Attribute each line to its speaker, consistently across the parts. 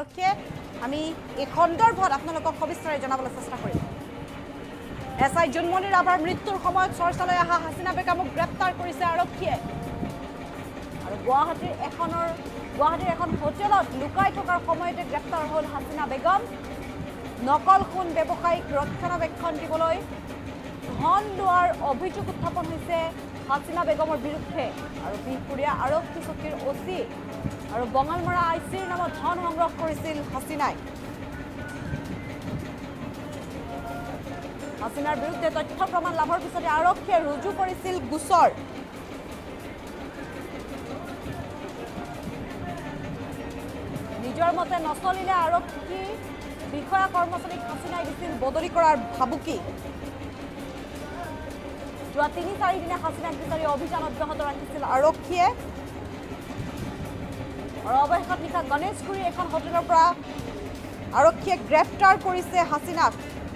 Speaker 1: আৰক্ষীয়ে আমি এই সন্দৰ্ভত আপোনালোকক সবিস্তাৰে জনাবলৈ চেষ্টা কৰিম। এছ আই জোনমণি ৰাভাৰ মৃত্যুৰ সময়ত চৰ্চালৈ অহা হাছিনা বেগমক গ্ৰেপ্তাৰ কৰিছে আৰক্ষীয়ে। আৰু গুৱাহাটীৰ এখনৰ গুৱাহাটীৰ এখন হোটেলত লুকাই থকাৰ সময়তে গ্ৰেপ্তাৰ হ'ল হাছিনা বেগম। নকল সোণ ব্যৱসায়ীক ৰক্ষণাবেক্ষণ দিবলৈ ধন লোৱাৰ অভিযোগ উত্থাপন হৈছে হাছিনা বেগমৰ বিৰুদ্ধে। আৰু বিহপুৰীয়া আৰক্ষী চকীৰ অ' চি আৰু বঙালমৰা আই চিৰ নামত ধন সংগ্ৰহ কৰিছিল হাছিনাই। হাছিনাৰ বিৰুদ্ধে তথ্য প্ৰমাণ লাভৰ পিছতে আৰক্ষীয়ে ৰুজু কৰিছিল গোচৰ। নিজৰ মতে নচলিলে আৰক্ষী বিষয়া কৰ্মচাৰীক হাছিনাই দিছিল বদলি কৰাৰ ভাবুকি। যোৱা তিনি চাৰিদিনে হাছিনাক বিচাৰি অভিযান অব্যাহত ৰাখিছিল আৰক্ষীয়ে। আৰু অৱশেষত নিশা গণেশগুৰিৰ এখন হোটেলৰ পৰা আৰক্ষীয়ে গ্ৰেপ্তাৰ কৰিছে হাছিনাক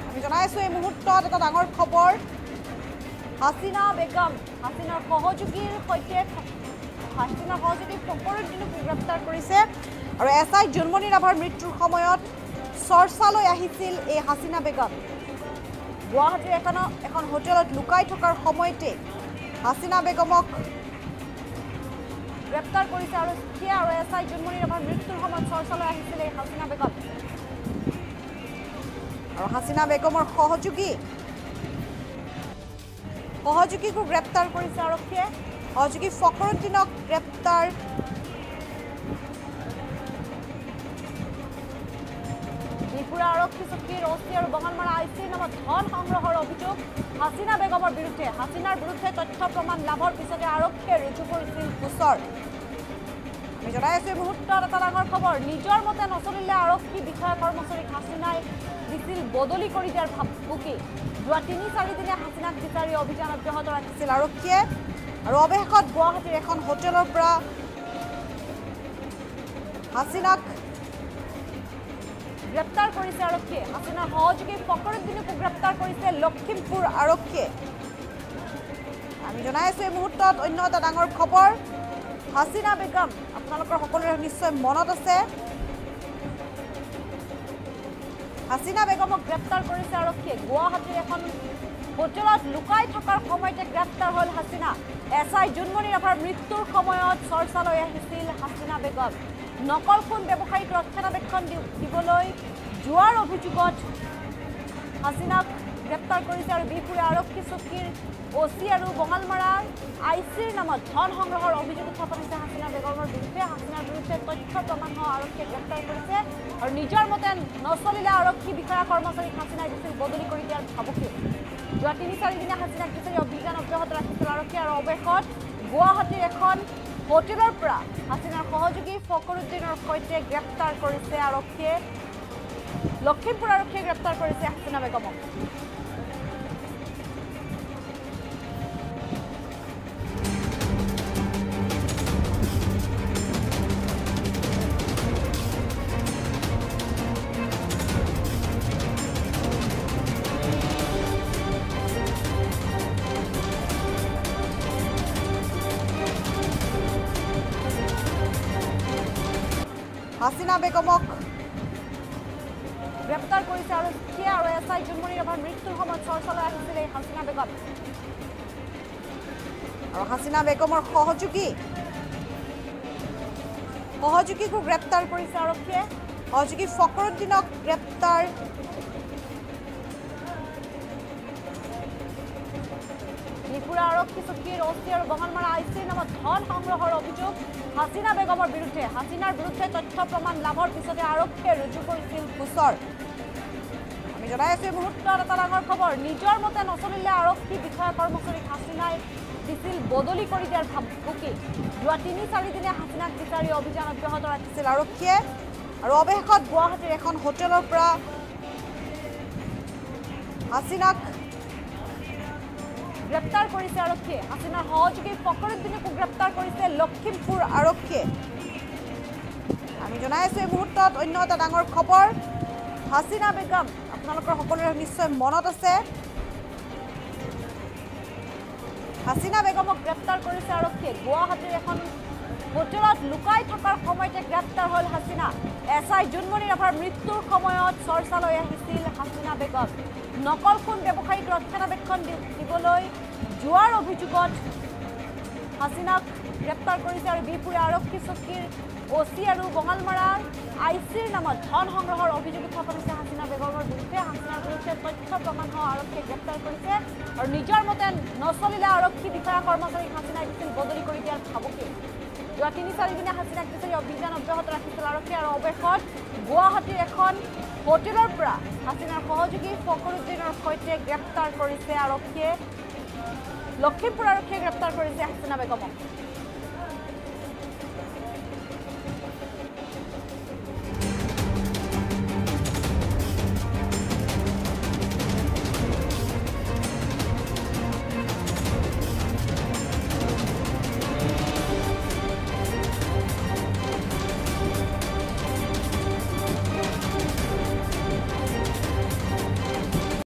Speaker 1: আমি জনাই আছোঁ এই মুহূৰ্তত এটা ডাঙৰ খবৰ। হাছিনা বেগম হাছিনাৰ সহযোগীৰ সৈতে হাছিনাৰ সহযোগী ফকৰুদ্দিনক গ্ৰেপ্তাৰ কৰিছে। আৰু এছ আই জোনমণি ৰাভাৰ মৃত্যুৰ সময়ত চৰ্চালৈ আহিছিল এই হাছিনা বেগম। গুৱাহাটীৰ এখন এখন হোটেলত লুকাই থকাৰ সময়তে হাছিনা বেগমক গ্ৰেপ্তাৰ কৰিছে আৰু সেয়া আৰু এছ আই জোনমণি ৰাভাৰ মৃত্যুৰ সময়ত চৰ্চালৈ আহিছিল হাছিনা বেগম। আৰু হাছিনা বেগমৰ সহযোগী সহযোগীকো গ্ৰেপ্তাৰ কৰিছে আৰক্ষীয়ে সহযোগী ফকৰুদ্দিনক গ্ৰেপ্তাৰ আৰক্ষী চকীৰ অ' চি আৰু বঙালমাৰা আই চিৰ নামত ধন সংগ্ৰহৰ অভিযোগ। হাছিনা বেগমৰ বিৰুদ্ধে হাছিনাৰ বিৰুদ্ধে তথ্য প্ৰমাণ লাভৰ পিছতে আৰক্ষীয়ে ৰুজু কৰিছিল গোচৰ। আমি জনাই আছোঁ এই মুহূৰ্তত এটা ডাঙৰ খবৰ নিজৰ মতে নচলিলে আৰক্ষী বিষয়া কৰ্মচাৰীক হাছিনাই দিছিল বদলি কৰি দিয়াৰ ভাবুকি যোৱা তিনি চাৰিদিনে হাছিনাক বিচাৰি অভিযান অব্যাহত ৰাখিছিল আৰক্ষীয়ে আৰু অৱশেষত গুৱাহাটীৰ এখন হোটেলৰ পৰা হাছিনাক গ্ৰেপ্তাৰ কৰিছে আৰক্ষীয়ে। হাছিনাৰ সহযোগী ফকৰুদ্দিনকো গ্ৰেপ্তাৰ কৰিছে লখিমপুৰ আৰক্ষীয়ে। আমি জনাই আছোঁ এই মুহূৰ্তত অন্য এটা ডাঙৰ খবৰ। হাছিনা বেগম আপোনালোকৰ সকলোৰে নিশ্চয় মনত আছে। হাছিনা বেগমক গ্ৰেপ্তাৰ কৰিছে আৰক্ষীয়ে। গুৱাহাটীৰ এখন হোটেলত লুকাই থকাৰ সময়তে গ্ৰেপ্তাৰ হ'ল হাছিনা। এছ আই জোনমণি ৰাভাৰ মৃত্যুৰ সময়ত চৰ্চালৈ আহিছিল হাছিনা বেগম। নকল সোণ ব্যৱসায়ীক ৰক্ষণাবেক্ষণ দিবলৈ যোৱাৰ অভিযোগত হাছিনাক গ্ৰেপ্তাৰ কৰিছে আৰু বিহপুৰীয়া আৰক্ষী চকীৰ অ' চি আৰু বঙালমৰাৰ আই চিৰ নামত ধন সংগ্ৰহৰ অভিযোগ উত্থাপন হৈছে হাছিনা বেগমৰ বিৰুদ্ধে হাছিনাৰ বিৰুদ্ধে তথ্য প্ৰমাণসহ আৰক্ষীয়ে গ্ৰেপ্তাৰ কৰিছে আৰু নিজৰ মতে নচলিলে আৰক্ষী বিষয়া কৰ্মচাৰীক হাছিনাই দিছিল বদলি কৰি দিয়াৰ ভাবুকি। যোৱা তিনি চাৰিদিনে হাছিনাক বিচাৰি অভিযান অব্যাহত ৰাখিছিল আৰক্ষীয়ে আৰু অৱশেষত গুৱাহাটীৰ এখন হোটেলৰ পৰা হাছিনাৰ সহযোগী ফকৰুদ্দিনৰ সৈতে গ্ৰেপ্তাৰ কৰিছে আৰক্ষীয়ে। লখিমপুৰ আৰক্ষীয়ে গ্ৰেপ্তাৰ কৰিছে হাছিনা বেগমক। হাছিনা বেগমক গ্ৰেপ্তাৰ কৰিছে আৰু সেয়া আৰু এছ আই জোনমণি ৰাভাৰ মৃত্যুৰ সময়ত চৰ্চালৈ আহিছিল এই হাছিনা বেগম। আৰু হাছিনা বেগমৰ সহযোগী। সহযোগীকো গ্ৰেপ্তাৰ কৰিছে আৰক্ষীয়ে। সহযোগী ফকৰুদ্দিনক গ্ৰেপ্তাৰ ত্ৰিপুৰা আৰক্ষী চকীৰ অ' চি আৰু বঙালমাৰা আই চিৰ নামত ধন সংগ্ৰহৰ অভিযোগ। হাছিনা বেগমৰ বিৰুদ্ধে হাছিনাৰ বিৰুদ্ধে তথ্য প্ৰমাণ লাভৰ পিছতে আৰক্ষীয়ে ৰুজু কৰিছিল গোচৰ। আমি জনাই আছোঁ এই মুহূৰ্তত এটা ডাঙৰ খবৰ নিজৰ মতে নচলিলে আৰক্ষী বিষয়া কৰ্মচাৰীক হাছিনাই দিছিল বদলি কৰি দিয়াৰ ভাবুকি যোৱা তিনি চাৰিদিনে হাছিনাক বিচাৰি অভিযান অব্যাহত ৰাখিছিল আৰক্ষীয়ে আৰু অৱশেষত গুৱাহাটীৰ এখন হোটেলৰ পৰা হাছিনাক গ্ৰেপ্তাৰ কৰিছে আৰক্ষীয়ে। হাছিনাৰ সহযোগী ফকৰুদ্দিনকো গ্ৰেপ্তাৰ কৰিছে লখিমপুৰ আৰক্ষীয়ে। আমি জনাই এই মুহূৰ্তত অন্য এটা ডাঙৰ খবৰ। হাছিনা বেগম আপোনালোকৰ সকলোৰে নিশ্চয় মনত আছে। হাছিনা বেগমক গ্ৰেপ্তাৰ কৰিছে আৰক্ষীয়ে। গুৱাহাটীৰ এখন হোটেলত লুকাই থকাৰ সময়তে গ্ৰেপ্তাৰ হ'ল হাছিনা। এছ আই জোনমণি ৰাভাৰ মৃত্যুৰ সময়ত চৰ্চালৈ আহিছিল হাছিনা বেগম। নকল সোণ ব্যৱসায়ীক ৰক্ষণাবেক্ষণ দিবলৈ যোৱাৰ অভিযোগত হাছিনাক গ্ৰেপ্তাৰ কৰিছে আৰু বিপুৰীয়া আৰক্ষী চকীৰ অ' চি আৰু বঙালমৰাৰ আই চিৰ নামত ধন সংগ্ৰহৰ অভিযোগ উত্থাপন হৈছে। হাছিনা বেগমৰ বিৰুদ্ধে হাছিনাৰ বিৰুদ্ধে তথ্য প্ৰমাণসহ আৰক্ষীয়ে গ্ৰেপ্তাৰ কৰিছে আৰু নিজৰ মতে নচলিলে আৰক্ষী বিষয়া কৰ্মচাৰীক হাছিনাই দিছিল বদলি কৰি দিয়াৰ ভাবুকি। যোৱা তিনি চাৰিদিনীয়া হাছিনাক বিচাৰি অভিযান অব্যাহত ৰাখিছিল আৰক্ষীয়ে আৰু অৱশেষত গুৱাহাটীৰ এখন হোটেলৰ পৰা হাছিনাৰ সহযোগী ফখৰুদ্দিনৰ সৈতে গ্ৰেপ্তাৰ কৰিছে আৰক্ষীয়ে। লখিমপুৰ আৰক্ষীয়ে গ্ৰেপ্তাৰ কৰিছে হাছিনা বেগমক।